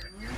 Yeah.